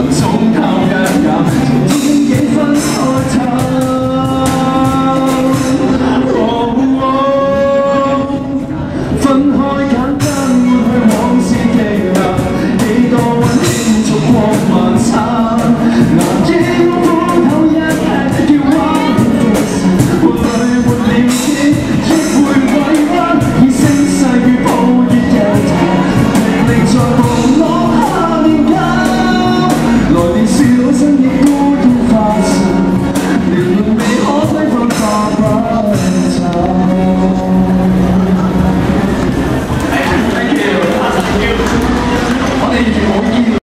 I'm so.